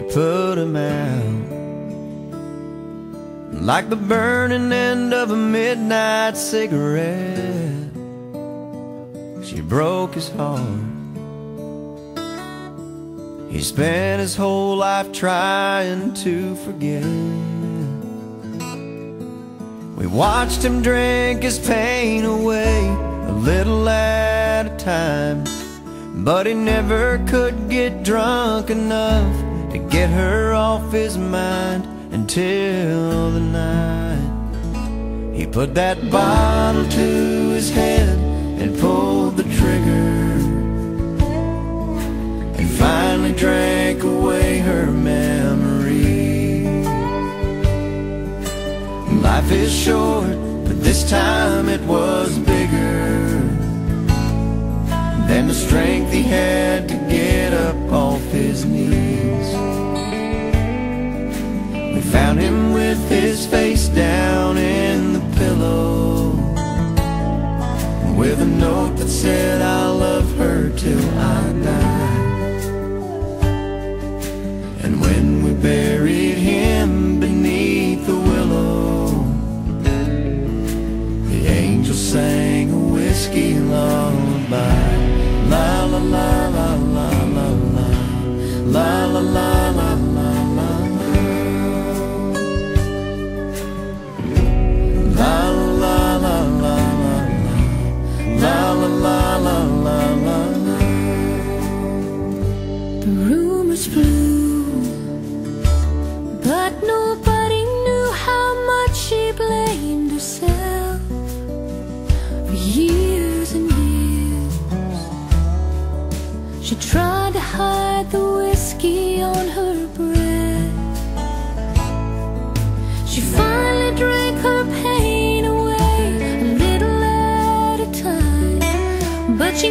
put him out. Like the burning end of a midnight cigarette, she broke his heart. He spent his whole life trying to forget. We watched him drink his pain away a little at a time. But he never could get drunk enough to get her off his mind until the night he put that bottle to his head and pulled the trigger and finally drank away her memory. Life is short, but this time it was bigger than the strength he had to get up off his knees. With a note that said, I'll love her till I die. Rumors flew, but nobody knew how much she blamed herself for years and years. She tried to hide the whiskey on her breath. She finally drank her pain away a little at a time, but she